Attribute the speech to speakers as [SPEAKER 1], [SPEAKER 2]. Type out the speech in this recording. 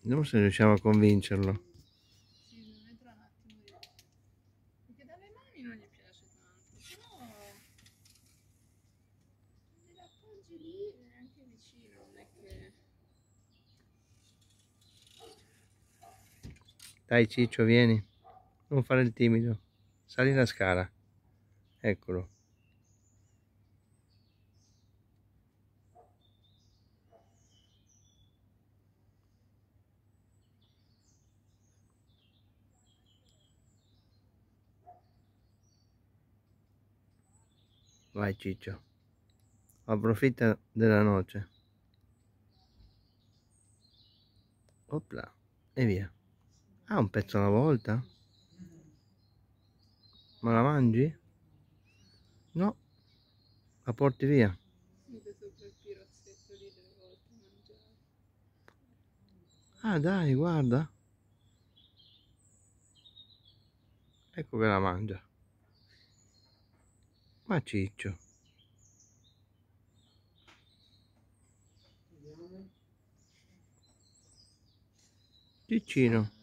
[SPEAKER 1] Vediamo se riusciamo a convincerlo. Dai Ciccio, vieni. Non fare il timido. Sali la scala. Eccolo. Vai Ciccio. Approfitta della noce. Opla. E via. Ah, un pezzo alla volta? Ma la mangi? No. La porti via. Ah dai, guarda. Ecco che la mangia. Ma ciccio. Ciccino.